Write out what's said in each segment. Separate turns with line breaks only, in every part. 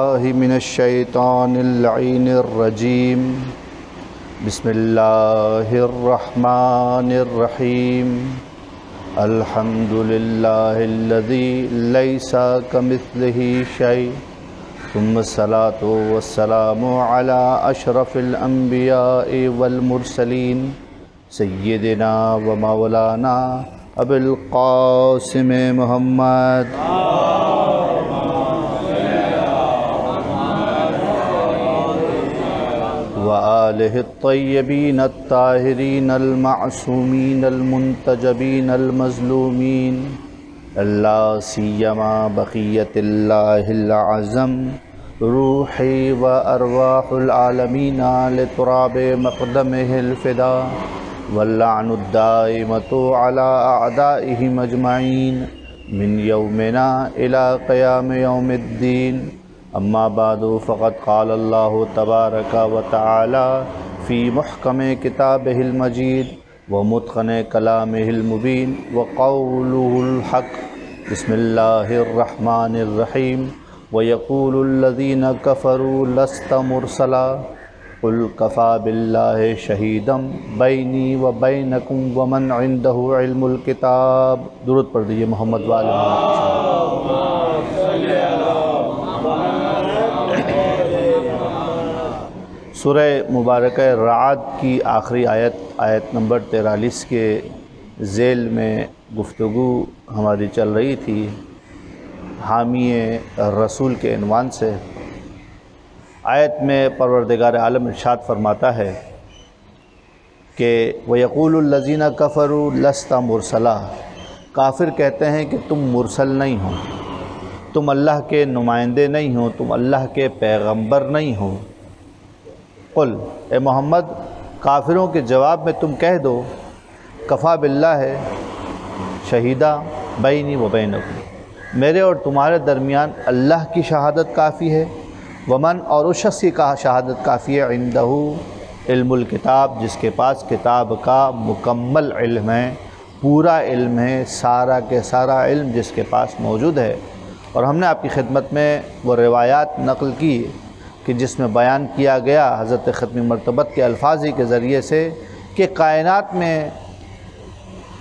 मिनशैतानिल्लईनिर्रजीम बिस्मिल्लाहिर्रहमानिर्रहीम अल्हम्दुलिल्लाहिल्लज़ी लैसा कमिस्लिही शै तुम सलातो वस्सलामु अला अशरफिल अंबिया वल मुरसलीन सय्यदिना व मौलाना अबुल क़ासिम मोहम्मद वह तयबीन ताहरीन अलमासूमीन अलमतजबीन अलमजलूमीन अल्ला सीमा बक़ीतम रूह व अरवाहमीन तराब मकदम हिलफ़िदा वल्लानुद्दामतो अला अदा मजमाइन मिन यौमना अला क़याम यौमद्दीन अम्माबाद फ़क़त काल्ला तबारक व ताली महकम किताब मजीद व मुतक़न कलाम मुबीन व कौलहक बसमीम व यकूलदीन कफ़रूलस्त मुरसला। उल्कफ़ा बिल्ला शहीदम बैनी व बैनकुम वमन आइंदहलकिताब दुरुद पर दिए मोहम्मद वाल सुरह मुबारक रात की आखिरी आयत आयत नंबर तेरालीस के ज़ेल में गुफ्तु हमारी चल रही थी। हामी रसूल के इनवान से। आयत में परवरदिगार आलम इरशाद फरमाता है कि वयकूलजीना कफ़रू लस्ता मुरसला। काफिर कहते हैं कि, तुम मुरसल नहीं हो। तुम अल्लाह के नुमाइंदे नहीं हो। तुम अल्लाह के पैगंबर नहीं हो। कुल, ए मोहम्मद, काफिरों के जवाब में तुम कह दो, कफ़ा बिल्ला है, शहीदा बैनी व बैन मेरे और तुम्हारे दरमियान अल्लाह की शहादत काफ़ी है, वमन और उस शख्स की कहा शहादत काफ़ी है, इंदहू इल्मुल किताब, जिसके पास किताब का मुकम्मल इल्म है, पूरा इल्म है, सारा के सारा इल्म जिसके पास मौजूद है। और हमने आपकी खिदमत में वो रिवायात नकल की कि जिसमें बयान किया गया हज़रत ख़त्म मरतबत के अल्फाजी के ज़रिए से कि कायनात में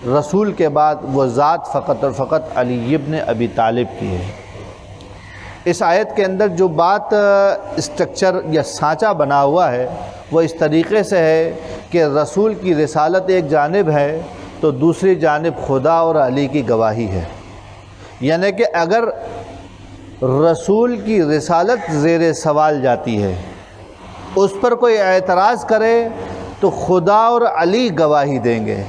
रसूल के बाद वो ज़ात फ़कत और फ़कत अली इब्न अबी तालिब की है। इस आयत के अंदर जो बात स्ट्रक्चर या सांचा बना हुआ है, वो इस तरीके से है कि रसूल की रसालत एक जानब है तो दूसरी जानब खुदा और अली की गवाही है। यानी कि अगर रसूल की रसालत ज़ेर सवाल जाती है। उस पर कोई एतराज़ करे तो खुदा और अली गवाही देंगे।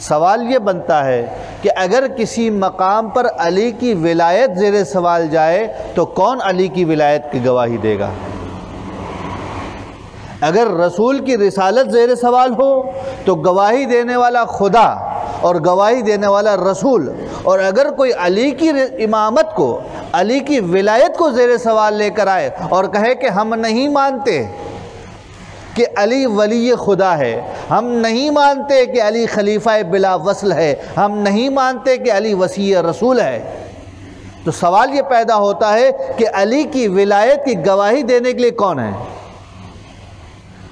सवाल ये बनता है कि अगर किसी मकाम पर अली की विलायत ज़ेर सवाल जाए तो कौन अली की विलायत की गवाही देगा? अगर रसूल की रसालत ज़ेर सवाल हो तो गवाही देने वाला खुदा और गवाही देने वाला रसूल। और अगर कोई अली की इमामत को, अली की विलायत को जेर सवाल लेकर आए और कहे कि हम नहीं मानते कि अली वली खुदा है, हम नहीं मानते कि अली खलीफा बिला वसल है, हम नहीं मानते कि अली वसी रसूल है। तो सवाल ये पैदा होता है कि अली की विलायत की गवाही देने के लिए कौन है?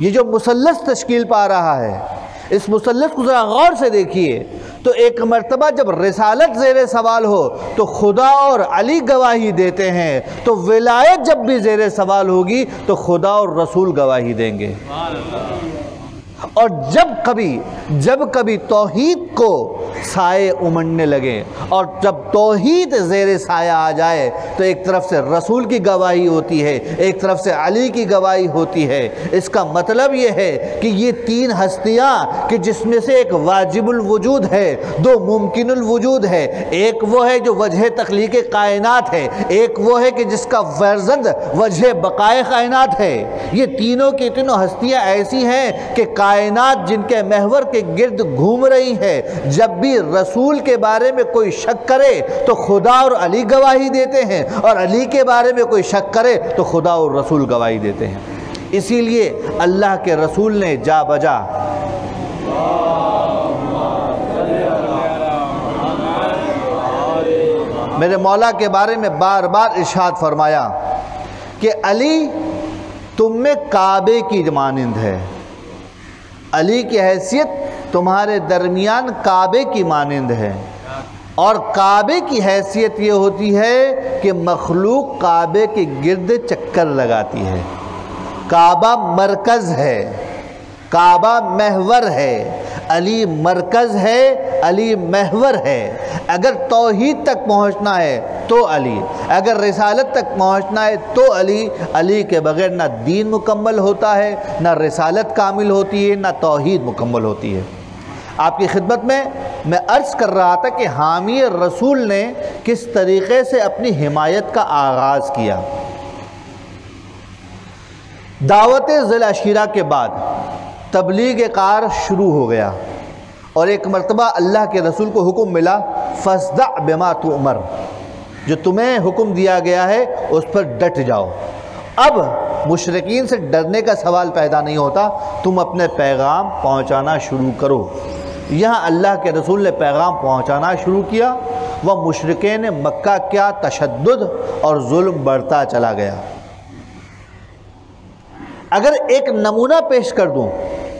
ये जो मुसलस तश्कील पा रहा है इस मुसलस को ज़रा गौर से देखिए। तो एक मरतबा जब रसालत जेर सवाल हो तो खुदा और अली गवाही देते हैं। तो विलायत जब भी जेर सवाल होगी तो खुदा और रसूल गवाही देंगे। और जब कभी जब कभी तोहीद को साए उमड़ने लगे और जब तोहीद जेर साया आ जाए तो एक तरफ़ से रसूल की गवाही होती है, एक तरफ़ से अली की गवाही होती है। इसका मतलब ये है कि ये तीन हस्तियाँ कि जिसमें से एक वाजिबुल वजूद है, दो मुमकिन वजूद है। एक वो है जो वजह तख्लीक कायनात है, एक वो है कि जिसका वर्जंद वजह बकाए कायनात है। ये तीनों की तीनों हस्तियाँ ऐसी हैं कि कायनात जिनके महवर के गिर्द घूम रही है, जब भी रसूल के बारे में कोई शक करे तो खुदा और अली गवाही देते हैं, और अली के बारे में कोई शक करे तो खुदा और रसूल गवाही देते हैं। इसीलिए अल्लाह के रसूल ने जा बजा। मेरे मौला के बारे में बार बार इशाद फरमाया कि अली, तुम में काबे की मानंद है। अली की हैसियत तुम्हारे दरमियान काबे की मानंद है। और काबे की हैसियत ये होती है कि मखलूक काबे के गिरद चक्कर लगाती है। काबा मरकज़ है, काबा महवर है। अली मरकज़ है, अली महवर है। अगर तोहीद तक पहुँचना है तो अली। अगर रिसालत तक पहुँचना है तो अली। अली के बगैर ना दीन मुकम्मल होता है, ना रिसालत कामिल होती है, ना तोहीद मुकम्मल होती है। आपकी खिदमत में मैं अर्ज़ कर रहा था कि हामी रसूल ने किस तरीक़े से अपनी हिमायत का आगाज़ किया। दावत ज़िलाशिरा के बाद तबलीग कार शुरू हो गया। और एक मरतबा अल्लाह के रसूल को हुक्म मिला फसदा बेमा तो उमर जो तुम्हें हुक्म दिया गया है, उस पर डट जाओ। अब मुशरकिन से डरने का सवाल पैदा नहीं होता। तुम अपने पैगाम पहुंचाना शुरू करो। यहाँ अल्लाह के रसूल ने पैगाम पहुंचाना शुरू किया। वह मुशरक ने मक्का क्या तशद और जुल्म बढ़ता चला गया। अगर एक नमूना पेश कर दूँ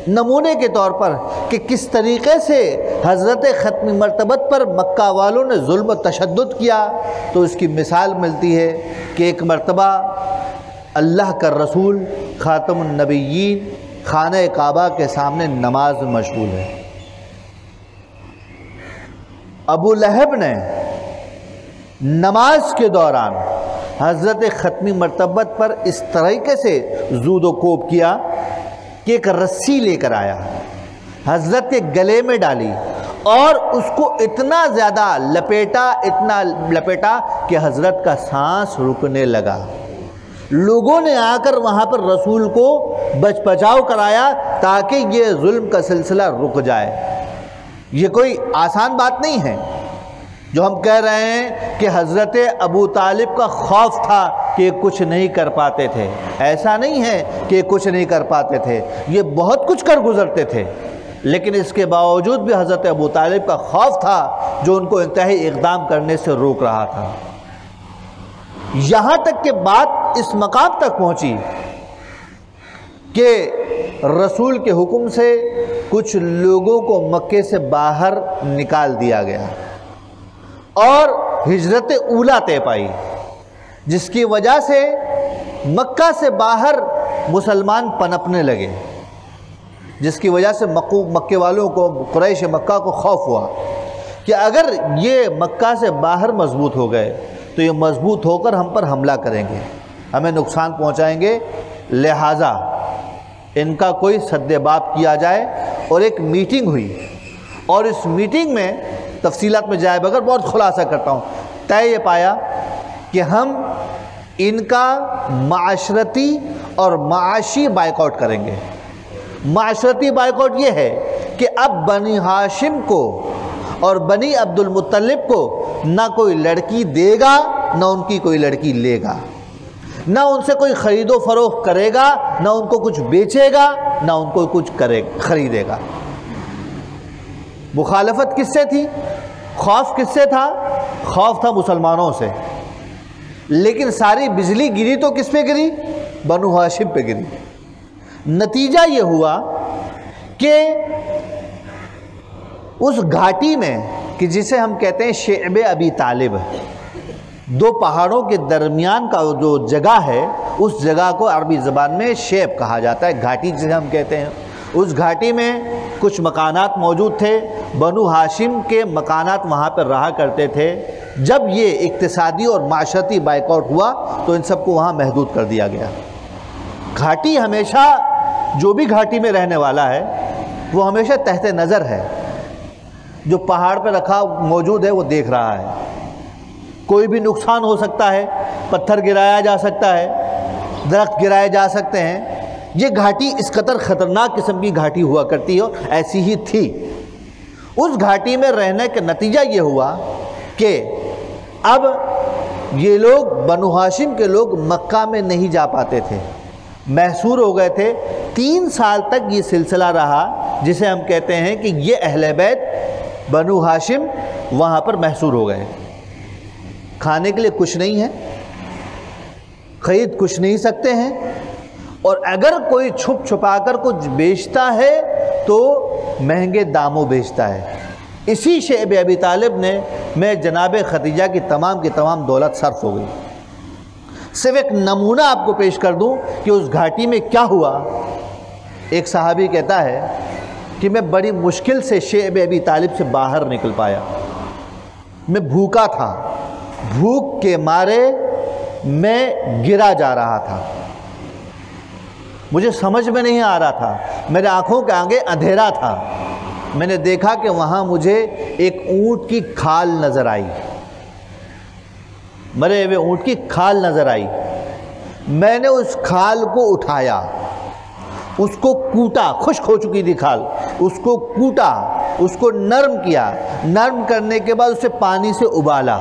नमूने के तौर पर कि किस तरीक़े से हज़रत ख़त्म मरतबत पर मक्का वालों ने जुल्म तशद किया तो इसकी मिसाल मिलती है कि एक मरतबा अल्लाह का रसूल ख़ातमनबीन खान काबा के सामने नमाज़ मशगूल है। अबू लहब ने नमाज़ के दौरान हज़रत ख़त्मी मरतबत पर इस तरीके से जूद कोप किया कि एक रस्सी लेकर आया, हज़रत के गले में डाली और उसको इतना ज़्यादा लपेटा, इतना लपेटा कि हज़रत का सांस रुकने लगा। लोगों ने आकर वहाँ पर रसूल को बच बचाव कराया ताकि ये जुल्म का सिलसिला रुक जाए। ये कोई आसान बात नहीं है। जो हम कह रहे हैं कि हज़रत अबू तालिब का खौफ था कि कुछ नहीं कर पाते थे। ऐसा नहीं है कि कुछ नहीं कर पाते थे। ये बहुत कुछ कर गुजरते थे। लेकिन इसके बावजूद भी हज़रत अबू तालिब का खौफ था जो उनको इंतहाई इकदाम करने से रोक रहा था। यहाँ तक कि बात इस मकाम तक पहुँची कि रसूल के हुक्म से कुछ लोगों को मक्के से बाहर निकाल दिया गया। और हिजरत ऊला तय पाई, जिसकी वजह से मक्का से बाहर मुसलमान पनपने लगे, जिसकी वजह से मक्कू, मक्के वालों को, क्रैश मक्का को खौफ हुआ कि अगर ये मक्का से बाहर मज़बूत हो गए तो ये मज़बूत होकर हम पर हमला करेंगे। हमें नुकसान पहुंचाएँगे। लिहाजा इनका कोई सद्देबाप किया जाए और एक मीटिंग हुई और इस मीटिंग में तफसीलात में जाए बगैर बहुत खुलासा करता हूँ। तय ये पाया कि हम इनका माशरती और माशी बाइकआउट करेंगे। माशरती बाइकआउट ये है कि अब बनी हाशिम को और बनी अब्दुल मुत्तलिब को ना कोई लड़की देगा, ना उनकी कोई लड़की लेगा। ना उनसे कोई ख़रीदो फरोख करेगा, ना उनको कुछ बेचेगा, ना उनको कुछ करे, ख़रीदेगा। मुखालफत किससे थी? खौफ किससे था? खौफ था मुसलमानों से। लेकिन सारी बिजली गिरी तो किस पे गिरी? बनु हाशिम पे गिरी। नतीजा ये हुआ कि उस घाटी में, कि जिसे हम कहते हैं शेब अबी तालिब, दो पहाड़ों के दरमियान का जो जगह है, उस जगह को अरबी ज़बान में शेब कहा जाता है। घाटी जिसे हम कहते हैं। उस घाटी में कुछ मकानात मौजूद थे। बनु हाशिम के मकानात वहाँ पर रहा करते थे। जब ये इकतसादी और माशरती बाइकआउट हुआ तो इन सबको वहाँ महदूद कर दिया गया। घाटी हमेशा, जो भी घाटी में रहने वाला है, वो हमेशा तहत नज़र है। जो पहाड़ पर रखा मौजूद है, वो देख रहा है। कोई भी नुकसान हो सकता है, पत्थर गिराया जा सकता है, दरख्त गिराए जा सकते हैं ये घाटी इस कदर ख़तरनाक किस्म की घाटी हुआ करती है, ऐसी ही थी। उस घाटी में रहने का नतीजा ये हुआ कि अब ये लोग, बनु हाशिम के लोग मक्का में नहीं जा पाते थे। महसूर हो गए थे। तीन साल तक ये सिलसिला रहा, जिसे हम कहते हैं कि ये अहल बैत, बनु हाशिम, वहाँ पर महसूर हो गए। खाने के लिए कुछ नहीं है। ख़रीद कुछ नहीं सकते हैं। और अगर कोई छुप छुपा कर कुछ बेचता है तो महँगे दामों बेचता है। इसी शेब अबी तालिब ने, मैं जनाब खतीजा की तमाम की तमाम दौलत सर्फ हो गई। सिर्फ़ एक नमूना आपको पेश कर दूँ कि उस घाटी में क्या हुआ। एक सहाबी कहता है कि मैं बड़ी मुश्किल से शेब अबी तालिब से बाहर निकल पाया। मैं भूखा था। भूख के मारे मैं गिरा जा रहा था। मुझे समझ में नहीं आ रहा था। मेरे आँखों के आगे अंधेरा था। मैंने देखा कि वहाँ मुझे एक ऊँट की खाल नज़र आई। मरे हुए ऊँट की खाल नज़र आई। मैंने उस खाल को उठाया। उसको कूटा, खुश्क हो चुकी थी खाल। उसको कूटा, उसको नरम किया। नरम करने के बाद उसे पानी से उबाला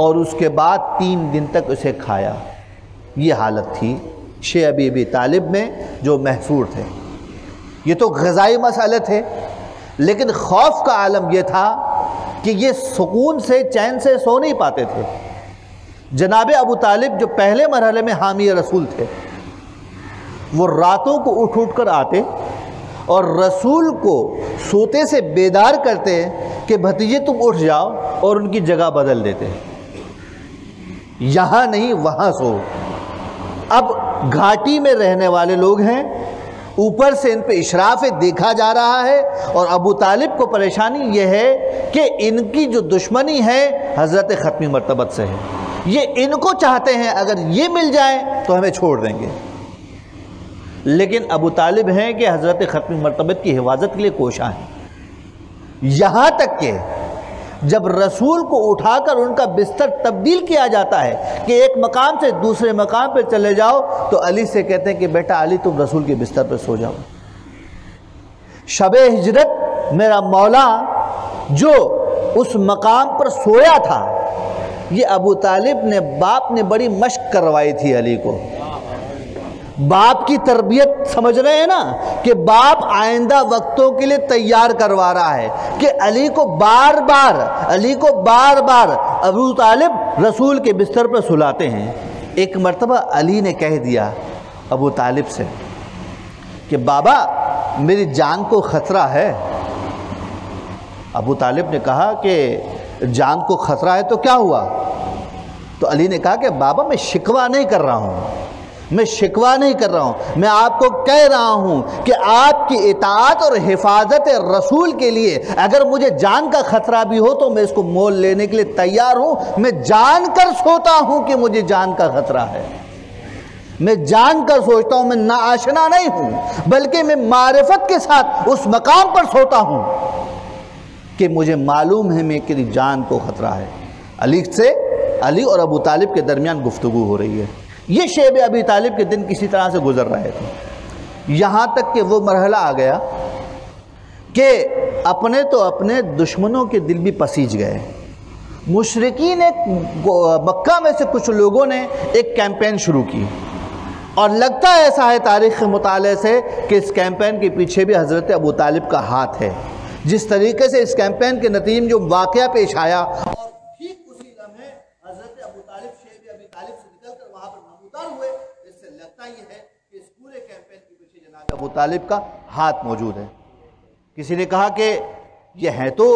और उसके बाद तीन दिन तक उसे खाया। ये हालत थी शे अबी अबी तालिब में जो महसूर थे। ये तो गज़ाई मसाले थे, लेकिन खौफ का आलम यह था कि ये सुकून से, चैन से सो नहीं पाते थे। जनाब अबू तालिब जो पहले मरहले में हामी रसूल थे, वो रातों को उठ उठ कर आते और रसूल को सोते से बेदार करते कि भतीजे तुम उठ जाओ और उनकी जगह बदल देते। यहाँ नहीं, वहाँ सो। अब घाटी में रहने वाले लोग हैं। ऊपर से इन पे इशराफ देखा जा रहा है और अबू तालिब को परेशानी यह है कि इनकी जो दुश्मनी है, हज़रत ख़त्मी मरतबत से है। ये इनको चाहते हैं, अगर ये मिल जाए तो हमें छोड़ देंगे। लेकिन अबू तालिब हैं कि हज़रत ख़त्मी मरतबत की हिफाजत के लिए कोशा हैं यहाँ तक के जब रसूल को उठाकर उनका बिस्तर तब्दील किया जाता है कि एक मकाम से दूसरे मकाम पर चले जाओ तो अली से कहते हैं कि, बेटा अली, तुम रसूल के बिस्तर पर सो जाओ। शब हिजरत मेरा मौला जो उस मकाम पर सोया था, ये अबू तालिब ने, बाप ने बड़ी मश्क करवाई थी अली को। बाप की तरबियत समझ रहे हैं ना कि बाप आइंदा वक्तों के लिए तैयार करवा रहा है कि अली को बार बार, अली को बार बार अबू तालिब रसूल के बिस्तर पर सुलाते हैं। एक मरतबा अली ने कह दिया अबू तालिब से कि बाबा, मेरी जान को ख़तरा है। अबू तालिब ने कहा कि जान को ख़तरा है तो क्या हुआ? तो अली ने कहा कि बाबा, मैं शिकवा नहीं कर रहा हूँ। मैं शिकवा नहीं कर रहा हूँ। मैं आपको कह रहा हूँ कि आपकी इतात और हिफाजत रसूल के लिए अगर मुझे जान का ख़तरा भी हो तो मैं इसको मोल लेने के लिए तैयार हूँ। मैं जान कर सोता हूँ कि मुझे जान का ख़तरा है। मैं जान कर सोचता हूँ, मैं ना आशना नहीं हूँ, बल्कि मैं मारफत के साथ उस मकाम पर सोता हूँ कि मुझे मालूम है मेरी जान को ख़तरा है। अली से, अली और अबू तालिब के दरमियान गुफ्तु हो रही है। ये शेब अबी तालिब के दिन किसी तरह से गुजर रहे थे। यहाँ तक कि वो मरहला आ गया कि अपने तो अपने दुश्मनों के दिल भी पसीज गए। मुशरकी ने मक्का में से कुछ लोगों ने एक कैंपेन शुरू की। और लगता है ऐसा है तारीख़ के मुताले से कि इस कैंपेन के पीछे भी हज़रत अबू तालिब का हाथ है। जिस तरीके से इस कैंपेन के नतीजे जो वाक़ पेश आया अबू तालिब का हाथ मौजूद है। किसी ने कहा कि यह है तो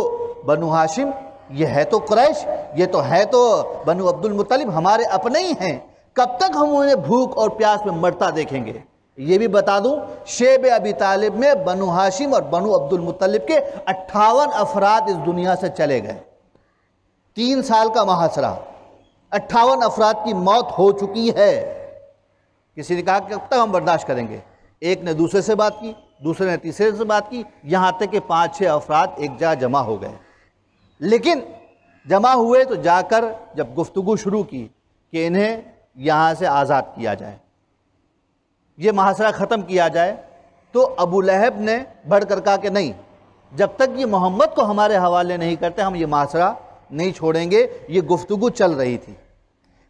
बनु हाशिम यह है तो क्रैश, ये तो है तो बनु अब्दुल मुतलिब हमारे अपने ही हैं। कब तक हम उन्हें भूख और प्यास में मरता देखेंगे? ये भी बता दूँ, शेब अबी तालिब में बनु हाशिम और बनु अब्दुल मुतलिब के अट्ठावन अफराद इस दुनिया से चले गए। तीन साल का महासरा। अट्ठावन अफराद की मौत हो चुकी है। किसी ने कहा कि कब तक हम बर्दाश्त करेंगे। एक ने दूसरे से बात की, दूसरे ने तीसरे से बात की, यहाँ तक कि पाँच छः अफराद एक जगह जमा हो गए। लेकिन जमा हुए तो जाकर जब गुफ्तु शुरू की कि इन्हें यहाँ से आज़ाद किया जाए, ये महासरा ख़त्म किया जाए तो अबू लहब ने बढ़ कर कहा कि नहीं, जब तक ये मोहम्मद को हमारे हवाले नहीं करते, हम ये महासरा नहीं छोड़ेंगे, ये गुफ्तु चल रही थी।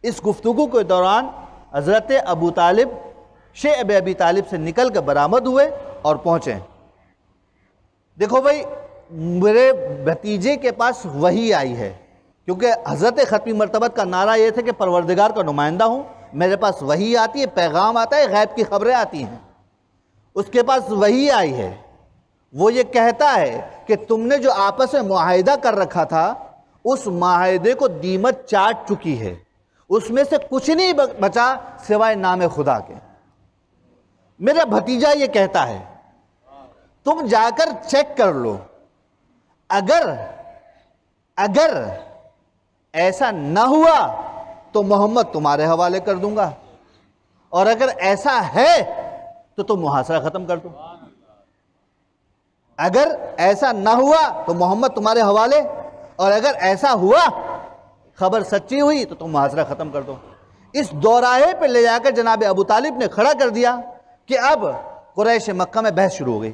इस गुफ्तु के दौरान हज़रत अबू तालिब शे अब अबी तालिब से निकल कर बरामद हुए और पहुँचे। देखो भाई, मेरे भतीजे के पास वही आई है, क्योंकि हज़रत ख़त्मी मरतबत का नारा ये था कि परवरदिगार का नुमाइंदा हूँ, मेरे पास वही आती है, पैगाम आता है, गैब की खबरें आती हैं। उसके पास वही आई है। वो ये कहता है कि तुमने जो आपस में माहिदा कर रखा था उस माहिदे को दीमत चाट चुकी है। उसमें से कुछ नहीं बचा सिवाय नाम खुदा के। मेरा भतीजा ये कहता है, तुम जाकर चेक कर लो। अगर अगर ऐसा ना हुआ तो मोहम्मद तुम्हारे हवाले कर दूँगा। और अगर ऐसा है तो तुम मुहासरा खत्म कर दो। अगर ऐसा ना हुआ तो मोहम्मद तुम्हारे हवाले और अगर ऐसा हुआ, खबर सच्ची हुई तो तुम मुहासरा ख़त्म कर दो। इस दौराहे पर ले जाकर जनाब अबू तालिब ने खड़ा कर दिया कि अब कुरैश मक्का में बहस शुरू हो गई।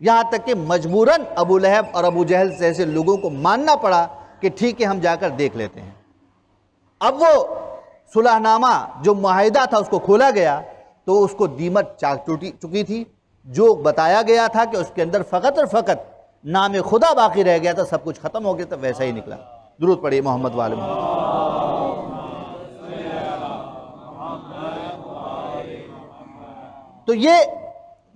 यहाँ तक कि मजबूरन अबू लहब और अबू जहल जैसे लोगों को मानना पड़ा कि ठीक है, हम जाकर देख लेते हैं। अब वो सुलहनामा जो माहिदा था, उसको खोला गया तो उसको दीमत चाक चुकी थी। जो बताया गया था कि उसके अंदर फ़कत और फ़कत नाम खुदा बाकी रह गया था, सब कुछ ख़त्म हो गया था, वैसा ही निकला। ज़रूरत पड़ी मोहम्मद वाले तो ये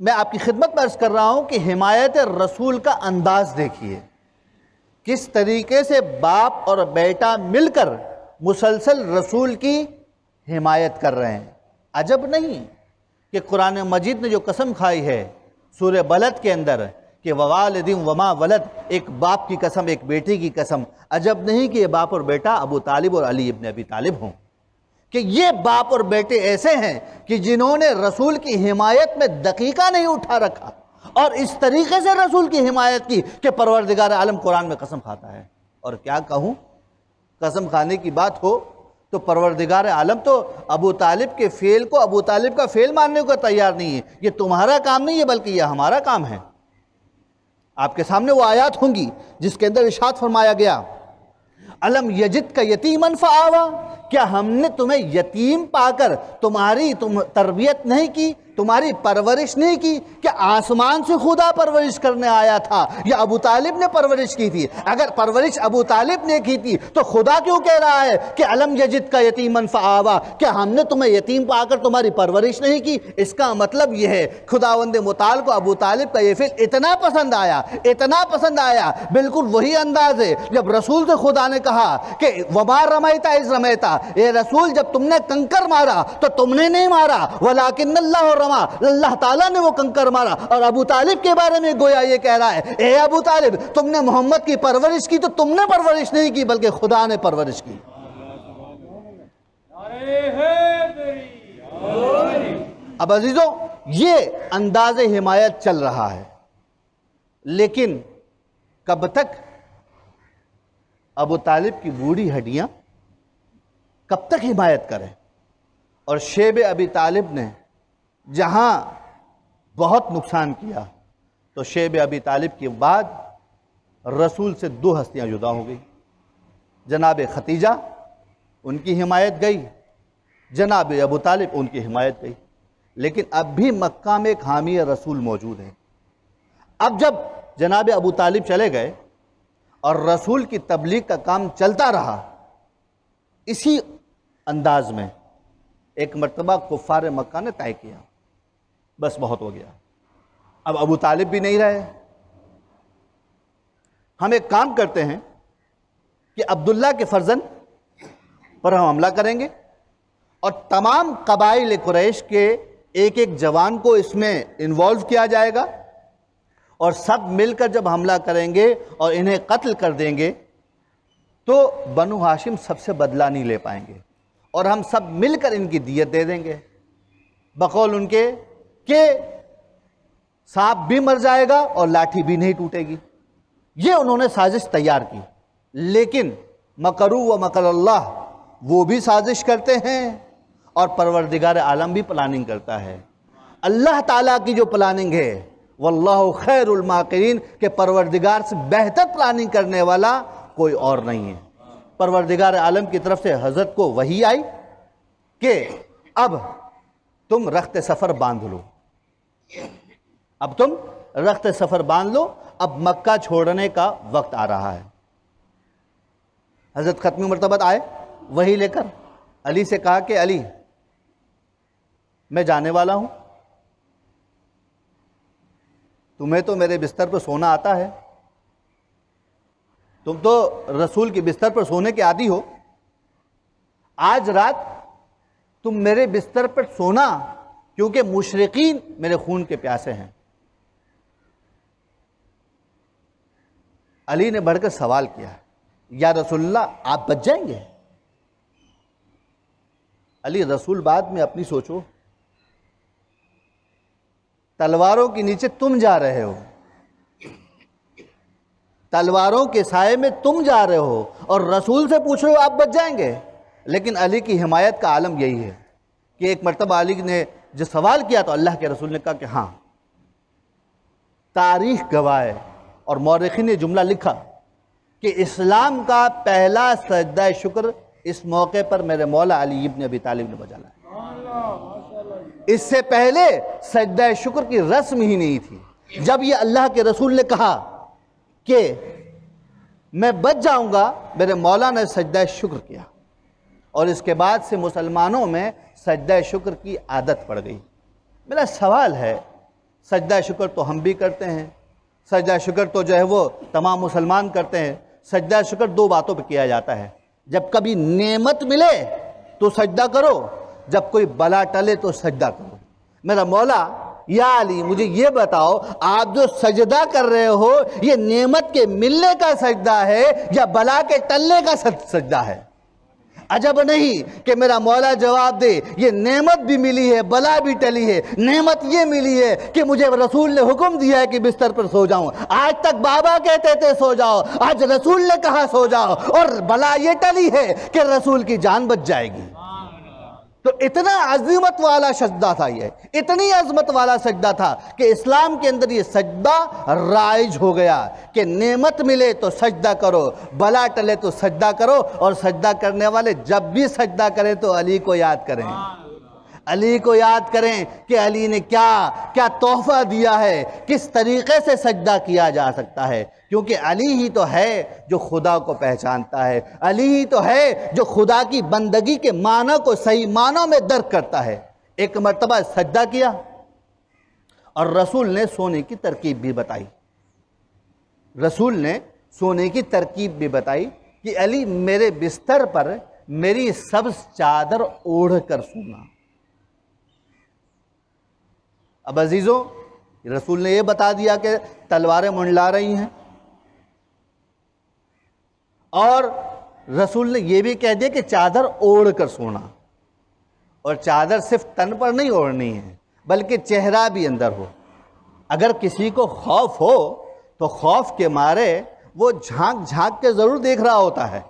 मैं आपकी खिदमत में अर्ज़ कर रहा हूँ कि हिमायत रसूल का अंदाज देखिए। किस तरीके से बाप और बेटा मिलकर मुसलसल रसूल की हिमायत कर रहे हैं। अजब नहीं कि कुरान मजीद ने जो कसम खाई है सूर्य बलद के अंदर कि ववालदिम वमा वलद, एक बाप की कसम, एक बेटे की कसम। अजब नहीं कि ये बाप और बेटा अबू तालिब और अली इबन अबी तालिब हों। कि ये बाप और बेटे ऐसे हैं कि जिन्होंने रसूल की हिमायत में दकीका नहीं उठा रखा और इस तरीके से रसूल की हिमायत की कि परवरदिगार आलम कुरान में कसम खाता है। और क्या कहूँ? कसम खाने की बात हो तो परवरदिगार आलम तो अबू तालिब के फेल को, अबू तालिब का फेल मानने को तैयार नहीं है। ये तुम्हारा काम नहीं है, बल्कि यह हमारा काम है। आपके सामने वो आयात होंगी जिसके अंदर इशात फरमाया गया, अलम यजिद का यतीमन फ़ावा क्या हमने तुम्हें यतीम पाकर तुम्हारी तुम तरबियत नहीं की, तुम्हारी परवरिश नहीं की क्या आसमान से खुदा परवरिश करने आया था या अबू तालिब ने परवरिश की थी? अगर परवरिश अबू तालिब ने की थी तो खुदा क्यों कह रहा है कि अलम यजिद का यतीमन फ़ावा क्या हमने तुम्हें यतीम पाकर तुम्हारी परवरिश नहीं की? इसका मतलब यह है, खुदावंद मुताल को अबू तालिब का ये फिर इतना पसंद आया, इतना पसंद आया, बिल्कुल वही अंदाज है जब रसूल से खुदा ने कहा कि वबार रमैता इस रमैता ये रसूल, जब तुमने कंकर मारा तो तुमने नहीं मारा। वलाकिन अल्लाह रमा, अल्लाह ताला ने वो कंकर मारा। और अबू तालिब के बारे में गोया ये कह रहा है, ए अबू तालिब, तुमने मोहम्मद की परवरिश की तो तुमने परवरिश नहीं की, बल्कि खुदा ने परवरिश की। अब अजीजों, ये अंदाज हिमायत चल रहा है। लेकिन कब तक अबू तालिब की बूढ़ी हड्डियाँ कब तक हिमायत करें? और शेब अबी तालिब ने जहाँ बहुत नुकसान किया तो शेब अबी तालिब के बाद रसूल से दो हस्तियाँ जुदा हो गई। जनाब खतीजा, उनकी हिमायत गई। जनाब अबू तालिब, उनकी हिमायत गई। लेकिन अब भी मक्का में एक हामी रसूल मौजूद है। अब जब जनाब अबू तालिब चले गए और रसूल की तबलीग का काम चलता रहा, इसी अंदाज में एक मरतबा कुफ़ार मक्का ने तय किया। बस बहुत हो गया। अब अबू तालिब भी नहीं रहे। हम एक काम करते हैं कि अब्दुल्ला के फर्जन पर हम हमला करेंगे और तमाम कबाइल कुरैश के एक एक जवान को इसमें इन्वॉल्व किया जाएगा और सब मिलकर जब हमला करेंगे और इन्हें कत्ल कर देंगे तो बनु हाशिम सबसे बदला नहीं ले पाएँगे। और हम सब मिलकर इनकी दियत दे देंगे। बकौल उनके के सांप भी मर जाएगा और लाठी भी नहीं टूटेगी। ये उन्होंने साजिश तैयार की। लेकिन मकरू व मकर अल्लाह वो भी साजिश करते हैं और परवरदिगार आलम भी प्लानिंग करता है। अल्लाह ताला की जो प्लानिंग है, वल्लाह खैरमाकरीन के परवरदिगार से बेहतर प्लानिंग करने वाला कोई और नहीं है। परवरदिगार आलम की तरफ़ से हज़रत को वही आई कि अब तुम रख्त सफ़र बाँध लो। अब तुम रख्त सफ़र बाँध लो। अब मक्का छोड़ने का वक्त आ रहा है। हज़रत खत्मी मरतबत आए, वही लेकर अली से कहा कि अली, मैं जाने वाला हूँ। तुम्हें तो मेरे बिस्तर पर सोना आता है। तुम तो रसूल के बिस्तर पर सोने के आदि हो। आज रात तुम मेरे बिस्तर पर सोना, क्योंकि मुशरकिन मेरे खून के प्यासे हैं। अली ने बढ़कर सवाल किया, या रसुल्ला आप बच जाएँगे? अली, रसूल बाद में अपनी सोचो। तलवारों के नीचे तुम जा रहे हो। तलवारों के साय में तुम जा रहे हो और रसूल से पूछ रहे हो, आप बच जाएँगे। लेकिन अली की हिमायत का आलम यही है कि एक मरतबा अली ने जो सवाल किया तो अल्लाह के रसूल ने कहा कि हाँ तारीख गवाए और मौरखी ने जुमला लिखा कि इस्लाम का पहला सजदा शुक्र इस मौके पर मेरे मौला अली इब्न अबी तालिब ने बजाला इससे पहले सजदा शुक्र की रस्म ही नहीं थी। जब ये अल्लाह के रसूल ने कहा कि मैं बच जाऊँगा, मेरे मौला ने सजदा शुक्र किया। और इसके बाद से मुसलमानों में सजदा शुक्र की आदत पड़ गई। मेरा सवाल है, सजदा शुक्र तो हम भी करते हैं, सजदा शुक्र तो जो है वो तमाम मुसलमान करते हैं, सजदा शुक्र दो बातों पर किया जाता है। जब कभी नेमत मिले तो सजदा करो, जब कोई बला टले तो सजदा करो। मेरा मौला या अली, मुझे ये बताओ, आप जो सजदा कर रहे हो, ये नेमत के मिलने का सजदा है या बला के टलने का सजदा है? अजब नहीं कि मेरा मौला जवाब दे, ये नेमत भी मिली है, बला भी टली है, नेमत ये मिली है कि मुझे रसूल ने हुक्म दिया है कि बिस्तर पर सो जाऊँ। आज तक बाबा कहते थे, सो जाओ। आज रसूल ने कहा, सो जाओ। और बला ये टली है कि रसूल की जान बच जाएगी। तो इतना अजीमत वाला सजदा था ये, इतनी अजमत वाला सजदा था कि इस्लाम के अंदर ये सजदा राइज हो गया कि नेमत मिले तो सजदा करो, बला टले तो सजदा करो और सजदा करने वाले जब भी सजदा करें तो अली को याद करें। अली को याद करें कि अली ने क्या क्या तोहफा दिया है, किस तरीके से सजदा किया जा सकता है। क्योंकि अली ही तो है जो खुदा को पहचानता है। अली ही तो है जो खुदा की बंदगी के मानों को सही मानों में दर्द करता है। एक मरतबा सजदा किया और रसूल ने सोने की तरकीब भी बताई। रसूल ने सोने की तरकीब भी बताई कि अली मेरे बिस्तर पर मेरी सब चादर ओढ़ कर सोना। अब अजीज़ों, रसूल ने यह बता दिया कि तलवारें मुंडला रही हैं। और रसूल ने यह भी कह दिया कि चादर ओढ़ कर सोना। और चादर सिर्फ़ तन पर नहीं ओढ़नी है, बल्कि चेहरा भी अंदर हो। अगर किसी को खौफ हो तो खौफ के मारे वो झाँक झाँक के ज़रूर देख रहा होता है।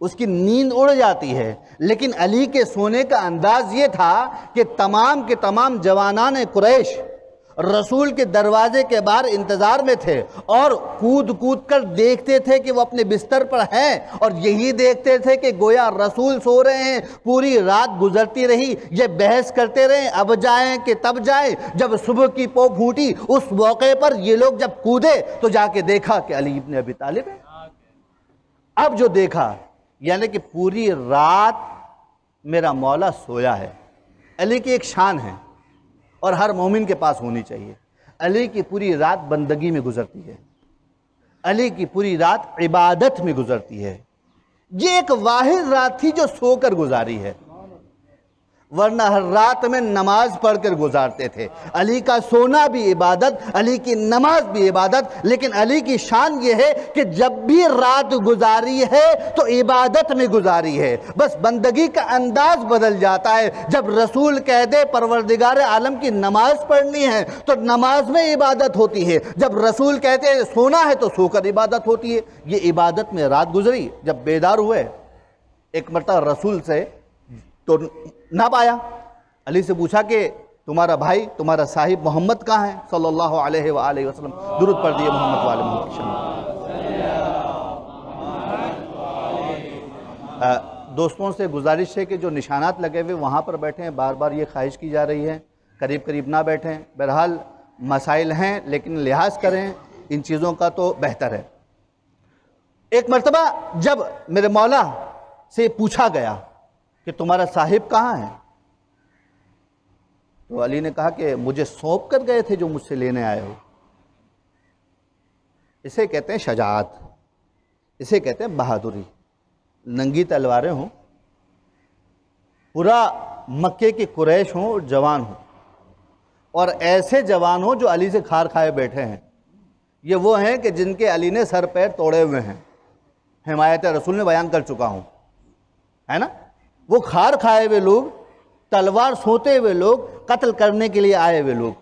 उसकी नींद उड़ जाती है। लेकिन अली के सोने का अंदाज ये था कि तमाम के तमाम जवानान कुरैश रसूल के दरवाजे के बाहर इंतज़ार में थे और कूद कूद कर देखते थे कि वो अपने बिस्तर पर हैं और यही देखते थे कि गोया रसूल सो रहे हैं, पूरी रात गुजरती रही, ये बहस करते रहे, अब जाएँ कि तब जाएँ। जब सुबह की पो फूटी उस मौके पर ये लोग जब कूदे तो जाके देखा कि अली इब्ने अभी तालिब है। अब जो देखा यानी कि पूरी रात मेरा मौला सोया है। अली की एक शान है और हर मोमिन के पास होनी चाहिए। अली की पूरी रात बंदगी में गुजरती है। अली की पूरी रात इबादत में गुजरती है। ये एक वाहिद रात थी जो सोकर गुजारी है। वरना हर रात में नमाज़ पढ़कर गुजारते थे। अली का सोना भी इबादत, अली की नमाज़ भी इबादत, लेकिन अली की शान ये है कि जब भी रात गुजारी है तो इबादत में गुजारी है। बस बंदगी का अंदाज बदल जाता है। जब रसूल कह दे परवरदिगार आलम की नमाज़ पढ़नी है तो नमाज़ में इबादत होती है। जब रसूल कहते हैं सोना है तो सोकर इबादत होती है। ये इबादत में रात गुजरी, जब बेदार हुए, एक मरतबा रसूल से तो ना पाया। अली से पूछा कि तुम्हारा भाई, तुम्हारा साहिब मोहम्मद कहाँ है? सल्लल्लाहु अलैहि वसल्लम। दुरुद पढ़ दिए मोहम्मद वाले मोहम्मद दोस्तों से गुजारिश है कि जो निशानात लगे हुए, वहाँ पर बैठे। बार बार ये ख्वाहिश की जा रही है। करीब करीब ना बैठें। बहरहाल, मसाइल हैं, लेकिन लिहाज करें, इन चीज़ों का तो बेहतर है। एक मरतबा जब मेरे मौला से पूछा गया कि तुम्हारा साहिब कहाँ है? तो अली ने कहा कि मुझे सौंप कर गए थे जो मुझसे लेने आए हो। इसे कहते हैं शजात, इसे कहते हैं बहादुरी। नंगी तलवारें हों, पूरा मक्के के कुरैश हों और जवान हों। और ऐसे जवान हों जो अली से खार खाए बैठे हैं। ये वो हैं कि जिनके अली ने सर पैर तोड़े हुए हैं। हिमायत रसूल ने बयान कर चुका हूँ। है ना? वो खार खाए हुए लोग, तलवार सोते हुए लोग, कत्ल करने के लिए आए हुए लोग।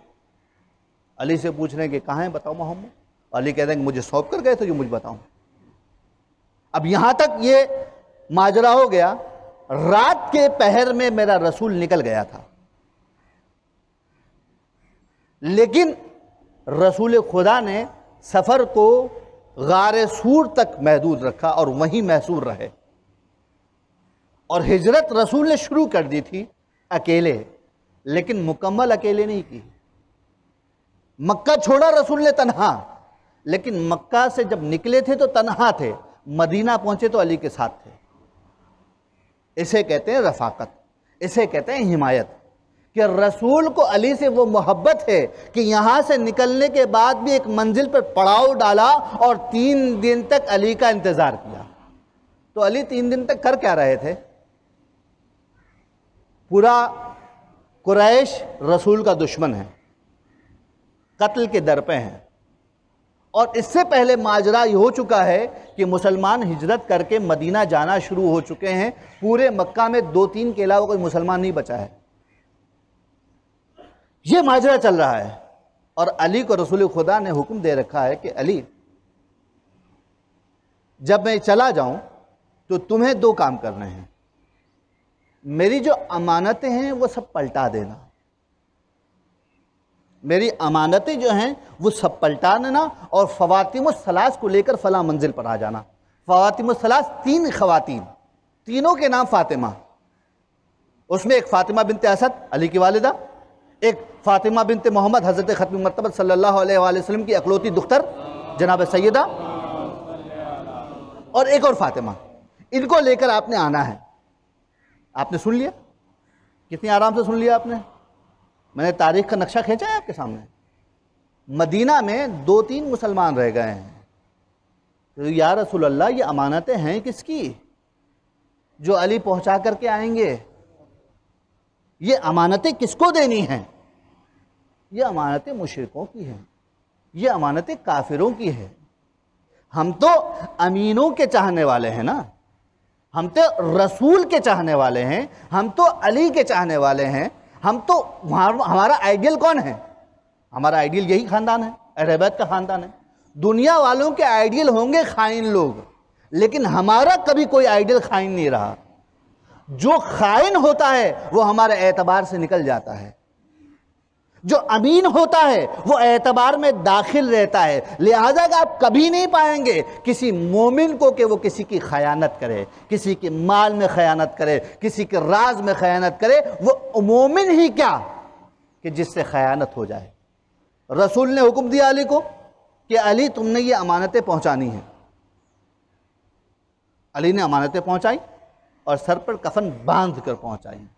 अली से पूछ रहे हैं कि कहाँ हैं, बताओ मोहम्मद। अली कहते हैं कि मुझे सौंप कर गए थे जो मुझे बताऊँ अब यहाँ तक ये माजरा हो गया, रात के पहर में मेरा रसूल निकल गया था। लेकिन रसूल खुदा ने सफ़र को गार सूर तक महदूद रखा और वहीं महसूर रहे। और हिजरत रसूल ने शुरू कर दी थी अकेले, लेकिन मुकम्मल अकेले नहीं की। मक्का छोड़ा रसूल ने तनहा, लेकिन मक्का से जब निकले थे तो तनहा थे, मदीना पहुँचे तो अली के साथ थे। इसे कहते हैं रफाकत, इसे कहते हैं हिमायत, कि रसूल को अली से वो मोहब्बत है कि यहाँ से निकलने के बाद भी एक मंजिल पर पड़ाव डाला और तीन दिन तक अली का इंतज़ार किया। तो अली तीन दिन तक कर क्या रहे थे? पूरा कुरैश रसूल का दुश्मन है, कत्ल के दर पे हैं। और इससे पहले माजरा ये हो चुका है कि मुसलमान हिजरत करके मदीना जाना शुरू हो चुके हैं। पूरे मक्का में दो तीन के अलावा कोई मुसलमान नहीं बचा है। ये माजरा चल रहा है और अली को रसूल खुदा ने हुक्म दे रखा है कि, अली, जब मैं चला जाऊँ तो तुम्हें दो काम करने हैं। मेरी जो अमानतें हैं, वो सब पलटा देना। मेरी अमानतें जो हैं, वो सब पलटा देना और फ़वातिम सलास को लेकर फ़ला मंजिल पर आ जाना। फ़वातिम सलास तीन खवातीन, तीनों के नाम फ़ातिमा। उसमें एक फ़ातिमा बिनते असद, अली की वालिदा, एक फ़ातिमा बिनते मोहम्मद, हज़रत ख़त्म मरतब अलैहि की अकलौती दुख्तर, जनाब सैदा और एक और फ़ातिमा। इनको लेकर आपने आना है। आपने सुन लिया? कितनी आराम से सुन लिया आपने? मैंने तारीख का नक्शा खींचा है आपके सामने? मदीना में दो तीन मुसलमान रह गए हैं। तो या रसूल अल्लाह ये अमानतें हैं किसकी? जो अली पहुँचा करके आएँगे। ये अमानतें किसको देनी हैं? ये अमानतें मुशरकों की हैं। ये अमानतें काफिरों की है। हम तो अमीनों के चाहने वाले हैं ना? हम तो रसूल के चाहने वाले हैं, हम तो अली के चाहने वाले हैं, हम तो हमारा आइडियल कौन है? हमारा आइडियल यही खानदान है अहरबैत का खानदान है। दुनिया वालों के आइडियल होंगे खाइन लोग, लेकिन हमारा कभी कोई आइडियल खाइन नहीं रहा। जो खाइन होता है, वो हमारे एतबार से निकल जाता है। जो अमीन होता है, वो एतबार में दाखिल रहता है। लिहाजा आप कभी नहीं पाएँगे, किसी मोमिन को कि वो किसी की खयानत करे, किसी के माल में खयानत करे, किसी के राज में खयानत करे, वो मोमिन ही क्या? कि जिससे खयानत हो जाए। रसूल ने हुक्म दिया अली को कि अली, तुमने ये अमानतें पहुंचानी हैं। अली ने अमानतें पहुंचाई और सर पर कफन बाँध कर पहुंचाई।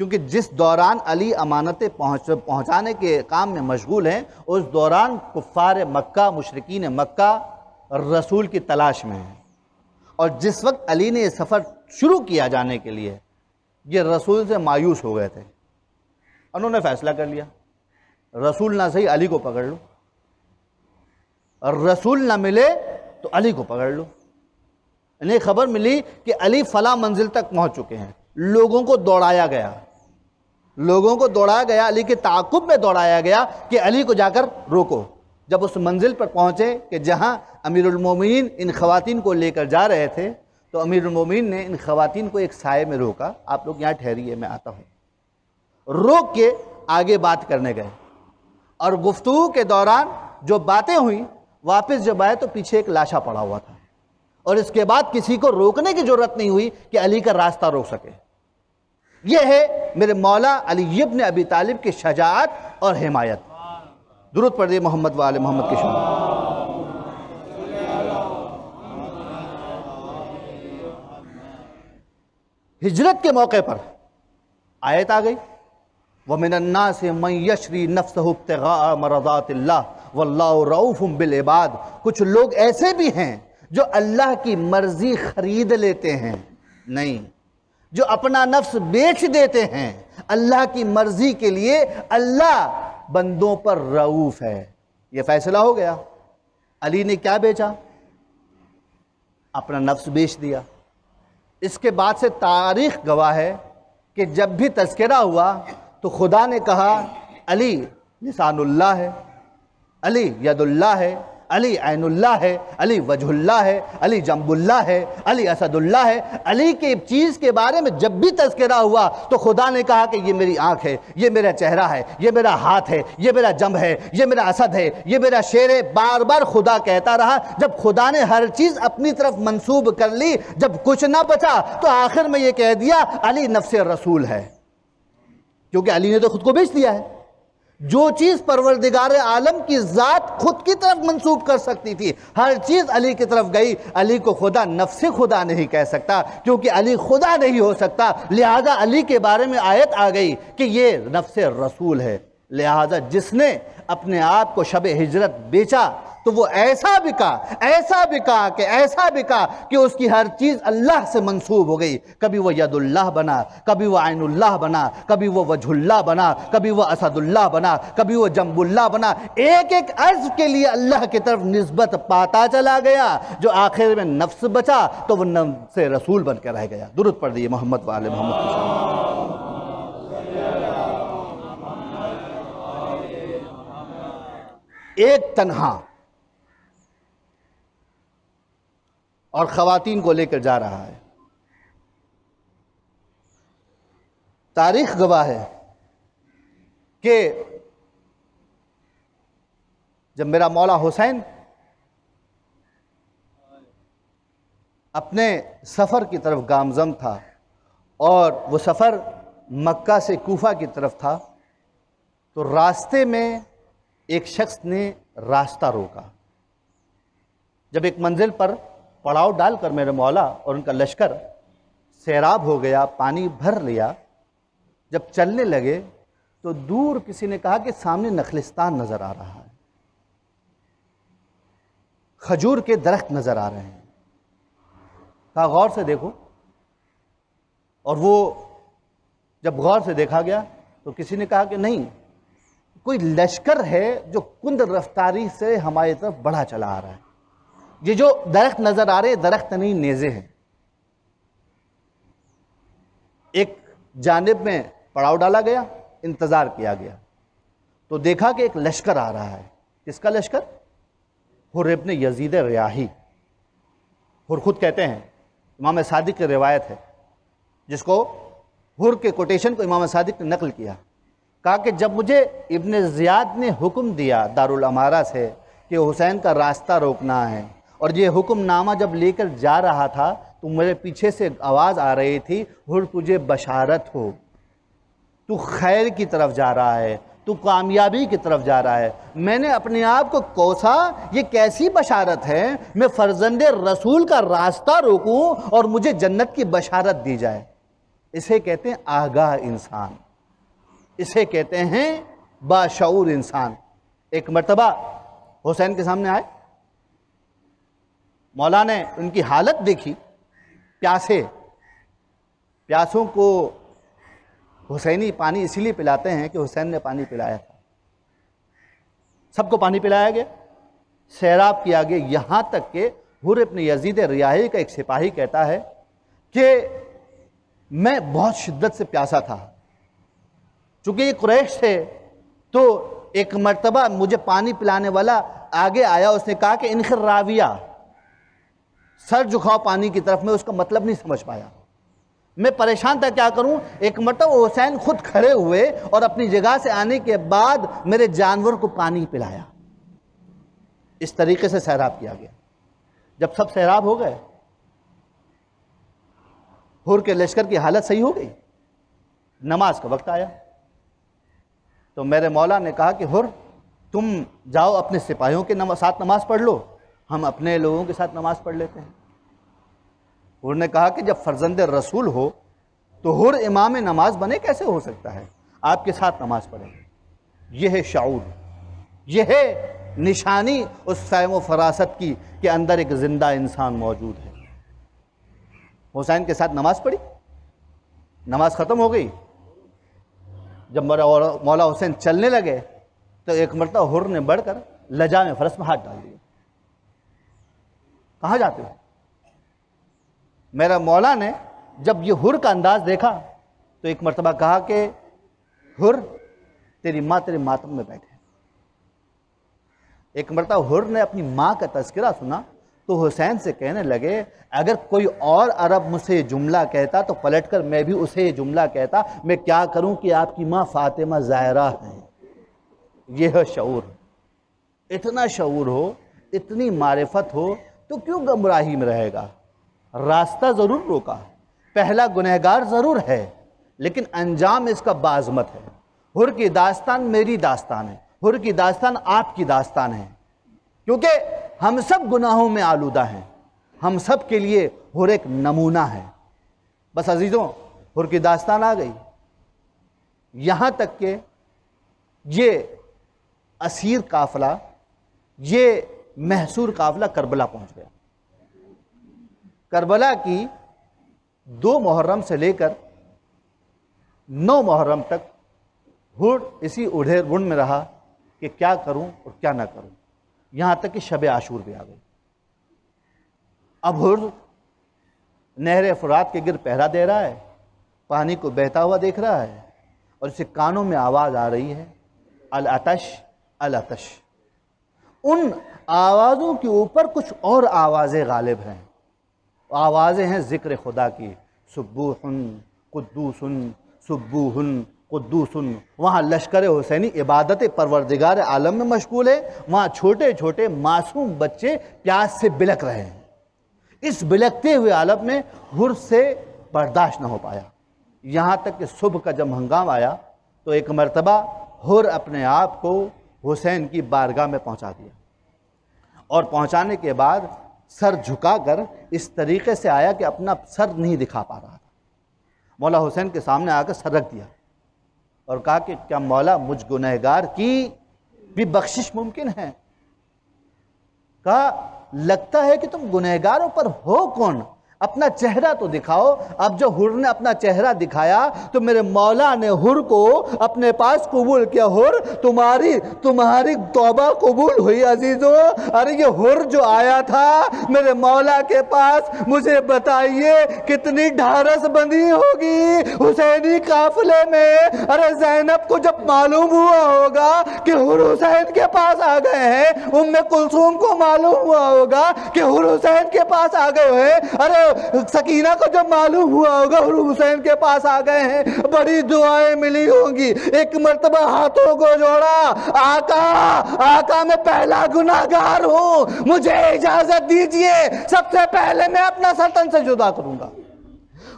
क्योंकि जिस दौरान अली अमानतें पहुँच पहुँचाने के काम में मशगूल हैं, उस दौरान कुफ़ार मक्का, मुशरकिन मक्का रसूल की तलाश में हैं। और जिस वक्त अली ने यह सफ़र शुरू किया जाने के लिए, ये रसूल से मायूस हो गए थे। उन्होंने फ़ैसला कर लिया, रसूल ना सही अली को पकड़ लो। और रसूल ना मिले तो अली को पकड़ लो। इन्हें खबर मिली कि अली फ़ला मंजिल तक पहुँच चुके हैं। लोगों को दौड़ाया गया। लोगों को दौड़ाया गया, अली के ताकुब में दौड़ाया गया कि अली को जाकर रोको। जब उस मंजिल पर पहुँचे कि जहाँ अमीरमिन इन खवातीन को लेकर जा रहे थे तो अमीरमिन ने इन खवातीन को एक साय में रोका। आप लोग यहाँ ठहरिए, मैं आता हूँ। रोक के आगे बात करने गए। और गुफ्तु के दौरान जो बातें हुई, वापस जब आए तो पीछे एक लाशा पड़ा हुआ था। और इसके बाद किसी को रोकने की ज़रूरत नहीं हुई कि अली का रास्ता रोक सके। यह है मेरे मौला अली इब्न अबी तालिब की शजात और हिमायत। दुरुत पढ़ मोहम्मद वाले मोहम्मद की हिजरत के मौके पर आयत आ गई। व मिनन्ना से मैशरी नफ्सगा मरदात रऊफ़ बिलबाद कुछ लोग ऐसे भी हैं जो अल्लाह की मर्ज़ी ख़रीद लेते हैं। नहीं। जो अपना नफ्स बेच देते हैं, अल्लाह की मर्ज़ी के लिए अल्लाह बंदों पर रऊफ़ है। ये फैसला हो गया। अली ने क्या बेचा? अपना नफ्स बेच दिया। इसके बाद से तारीख गवाह है कि जब भी तस्करा हुआ तो खुदा ने कहा, अली निशानुल्लाह है। अली यदुल्ला है। अली ऐनुल्ला है, अली वजहुल्ला है, अली जम्बुल्ला है, अली असदुल्ला है। अली के चीज़ के बारे में जब भी तस्करा हुआ तो खुदा ने कहा कि ये मेरी आँख है, ये मेरा चेहरा है, ये मेरा हाथ है, ये मेरा जम है, ये मेरा असद है, ये मेरा शेर है बार बार खुदा कहता रहा। जब खुदा ने हर चीज़ अपनी तरफ़ मंसूब कर ली, जब कुछ ना बचा तो आखिर में ये कह दिया, अली नफ्स रसूल है। क्योंकि अली ने तो खुद को बेच दिया है। जो चीज़ परवरदिगार आलम की ज़ात खुद की तरफ़ मंसूब कर सकती थी, हर चीज़ अली की तरफ़ गई। अली को खुदा नफसे खुदा नहीं कह सकता, क्योंकि अली खुदा नहीं हो सकता। लिहाजा अली के बारे में आयत आ गई कि ये नफ्स रसूल है। लिहाजा जिसने अपने आप को शब हिजरत बेचा तो वो ऐसा बिका ऐसा बिका कि, ऐसा बिका कि उसकी हर चीज़ अल्लाह से मंसूब हो गई। कभी वो यदुल्लाह बना, कभी वो आइनुल्लाह बना, कभी वो वजहुल्लाह बना, कभी वो असदुल्लाह बना, कभी वो जम्बुल्लाह बना। एक एक अर्ज़ के लिए अल्लाह की तरफ़ नस्बत पाता चला गया। जो आखिर में नफ्स बचा तो वह नफ्स रसूल बन रह गया। दुरुद पढ़ दिए मोहम्मद वाले मोहम्मद एक तनहा और ख़वातीन को लेकर जा रहा है। तारीख गवाह है कि जब मेरा मौला हुसैन अपने सफ़र की तरफ़ गामजम था और वो सफ़र मक्का से कोफा की तरफ़ था तो रास्ते में एक शख्स ने रास्ता रोका। जब एक मंजिल पर पड़ाव डालकर मेरे मौला और उनका लश्कर सैराब हो गया, पानी भर लिया। जब चलने लगे तो दूर किसी ने कहा कि सामने नखलिस्तान नज़र आ रहा है। खजूर के दरख्त नज़र आ रहे हैं। कहा, गौर से देखो। और वो जब गौर से देखा गया तो किसी ने कहा कि नहीं, कोई लश्कर है जो कुंद रफ्तारी से हमारी तरफ़ बढ़ा चला आ रहा है। ये जो दरख्त नज़र आ रहे दरख्त नहीं, नेजे हैं। एक जानब में पड़ाव डाला गया, इंतज़ार किया गया। तो देखा कि एक लश्कर आ रहा है। किसका लश्कर? हुरबन यजीद रियाही। हुर खुद कहते हैं, इमाम सादिक की रिवायत है, जिसको हुर के कोटेशन को इमाम सादिक ने नकल किया। कहा कि जब मुझे इब्न ज़ियाद ने हुक्म दिया दारुल अमारा से कि हुसैन का रास्ता रोकना है और ये हुक्मनामा जब लेकर जा रहा था तो मेरे पीछे से आवाज़ आ रही थी, हुर, तुझे बशारत हो। तू खैर की तरफ़ जा रहा है, तू कामयाबी की तरफ़ जा रहा है। मैंने अपने आप को कोसा, ये कैसी बशारत है? मैं फर्जंद रसूल का रास्ता रोकूं और मुझे जन्नत की बशारत दी जाए। इसे कहते हैं आगाह इंसान। इसे कहते हैं बाशूर इंसान। एक मरतबा हुसैन के सामने आए। मौला ने उनकी हालत देखी, प्यासे। प्यासों को हुसैनी पानी इसीलिए पिलाते हैं कि हुसैन ने पानी पिलाया था। सबको पानी पिलाया गया। सैराब किया गया यहाँ तक के हुर अपने यजीद रियाही का एक सिपाही कहता है कि मैं बहुत शिद्दत से प्यासा था। चूँकि ये कुरैश थे तो एक मरतबा मुझे पानी पिलाने वाला आगे आया, उसने कहा कि इनखर राविया। सर झुकाओ पानी की तरफ़ में उसका मतलब नहीं समझ पाया। मैं परेशान था क्या करूँ? एक मतलब हुसैन खुद खड़े हुए और अपनी जगह से आने के बाद मेरे जानवर को पानी पिलाया। इस तरीके से सैराब किया गया। जब सब सैराब हो गए हुर के लश्कर की हालत सही हो गई। नमाज़ का वक्त आया। तो मेरे मौला ने कहा कि हुर तुम जाओ अपने सिपाहियों के नम, साथ नमाज़ पढ़ लो। हम अपने लोगों के साथ नमाज़ पढ़ लेते हैं। उन्होंने कहा कि जब फर्जंद रसूल हो तो हुर इमाम नमाज़ बने कैसे हो सकता है? आपके साथ नमाज़ पढ़ेंगे यह है शाऊर। यह है निशानी उस फैम फरासत की के अंदर एक ज़िंदा इंसान मौजूद है। हुसैन के साथ नमाज़ पढ़ी? नमाज़ ख़त्म हो गई। जब मौला हुसैन चलने लगे तो एक मरतबा हुर ने बढ़कर लजा में फरस में हाथ डाल दिया। कहाँ जाते हो? मेरा मौला ने जब ये हुर का अंदाज देखा तो एक मरतबा कहा कि, हुर, तेरी माँ तेरे मातम में बैठे एक मरतबा हुर ने अपनी माँ का तस्करा सुना तो हुसैन से कहने लगे, अगर कोई और अरब मुझसे जुमला कहता तो पलट कर मैं भी उसे जुमला कहता। मैं क्या करूँ कि आपकी माँ फातिमा ज़ायरा है? यह शूर इतना शूर हो, इतनी मारफत हो तो क्यों गमराही में रहेगा? रास्ता ज़रूर रोका पहला गुनहगार ज़रूर है, लेकिन अंजाम इसका बाजमत है। हुर की दास्तान मेरी दास्तान है। हुर की दास्तान आपकी दास्तान है। क्योंकि हम सब गुनाहों में आलूदा हैं। हम सब के लिए हुर एक नमूना है। बस अजीज़ों, हुर की दास्तान आ गई। यहाँ तक के ये असीर काफिला, ये महसूर काफिला करबला पहुँच गया। करबला की दो मुहर्रम से लेकर नौ मुहर्रम तक हुड इसी उड़े गुण में रहा कि क्या करूँ और क्या ना करूँ। यहाँ तक कि शब आशूर भी आ गई। अब हुड नहर फरात के गिर पहरा दे रहा है, पानी को बहता हुआ देख रहा है और इसे कानों में आवाज़ आ रही है अल अतश अल अतश उन आवाज़ों के ऊपर कुछ और आवाज़ें गालिब हैं। आवाज़ें हैं ज़िक्र खुदा की। सुबूहन कुद्दूसन सुबूहन कुद्दूसन। वहाँ लश्कर हुसैनी इबादत परवरदिगार आलम में मशगूल है। वहाँ छोटे छोटे मासूम बच्चे प्यास से बिलक रहे हैं। इस बिलकते हुए आलम में हुर से बर्दाश्त न हो पाया। यहाँ तक कि सुबह का जब हंगाम आया तो एक मरतबा हुर अपने आप को हुसैन की बारगाह में पहुँचा दिया। और पहुँचाने के बाद सर झुकाकर इस तरीके से आया कि अपना सर नहीं दिखा पा रहा था। मौला हुसैन के सामने आकर सर रख दिया और कहा कि, क्या मौला, मुझ गुनहगार की भी बख्शिश मुमकिन है? कहा, लगता है कि तुम गुनहगारों पर हो कौन? अपना चेहरा तो दिखाओ। अब जो हुर ने अपना चेहरा दिखाया तो मेरे मौला ने हुर को अपने पास कबूल किया, हुर, तुम्हारी तुम्हारी तौबा कबूल हुई अजीजो। अरे ये हुर जो आया था मेरे मौला के पास, मुझे बताइए कितनी ढारस बंदी होगी हुसैनी काफिले में। अरे जैनब को जब मालूम हुआ होगा कि हुर हुसैन के पास आ गए हैं, उम्मे कुलसूम को मालूम हुआ होगा कि हुर हुसैन के पास आ गए हैं। अरे सकीना को जब मालूम हुआ होगा हुसैन के पास आ गए हैं, बड़ी दुआएँ मिली होंगी। एक मरतबा हाथों को जोड़ा, आका आका, मैं पहला गुनागार हूँ, मुझे इजाज़त दीजिए, सबसे पहले मैं अपना सल्तन से जुदा करूँगा।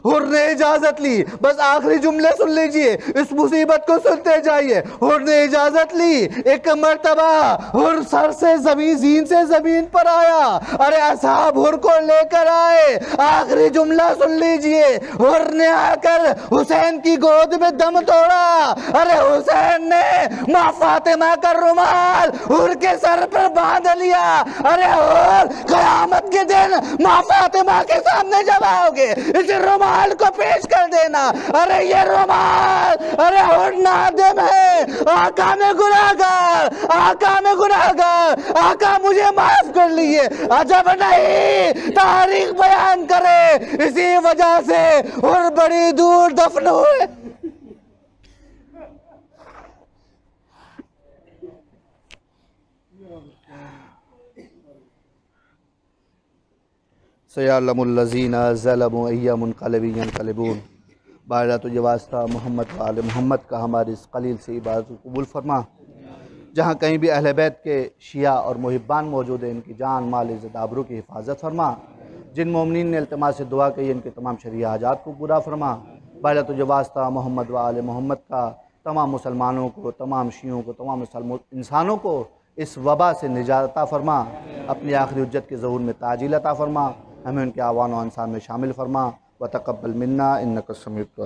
हुर ने इजाज़त ली। बस आखिरी जुमले सुन लीजिए। इस मुसीबत को सुनते जाइए। हुर ने इजाज़त ली। एक मरतबा। हुर सर से ज़मीन, जीन से ज़मीन पर आया। अरे असाब हुर को लेकर आए। आखिरी जुमला सुन लीजिए। हुर ने आकर हुसैन की गोद में दम तोड़ा। अरे हुसैन ने माँ फातिमा का रुमाल हुर के सर पर बाँध लिया। अरे हुर माँ फातिमा के सामने जब आओगे, इस रुमाल को पेश कर देना। अरे ये रुमाल, अरे नादिम है आका में गुनाहगार, आका में गुनाहगार, आका मुझे माफ़ कर लिए। अजब नहीं, तारीख बयान करे। इसी वजह से और बड़ी दूर दफन हुए। सयालमजीना ज़लमकलबून बारा तुझे वास्ता मोहम्मद वाल मोहम्मद का हमारी इस कलील से इबादत कबूल फरमा। जहाँ कहीं भी अहल बैत के शिया और मुहिबान मौजूद हैं, इनकी जान, माल, इज़्ज़त, आबरू की हिफाजत फरमा। जिन ममिन ने अल्तमा से दुआ की, इनके तमाम शरी हाजात को पूरा फरमा। बारा तुझे वास्ता मोहम्मद वाल मोहम्मद का तमाम मुसलमानों को, तमाम शीयों को, तमाम इंसानों को इस वबा से निजाता फरमा। अपनी आखिरी उज्जत के जहूर में ताजील अता फरमा। हमें उनके आवान व में शामिल फरमा। व तकबल मन्ना इन कसमित